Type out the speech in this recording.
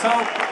So